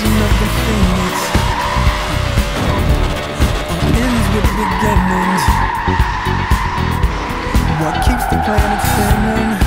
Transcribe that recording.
legend of the phoenix ends with beginnings. What keeps the planet spinning?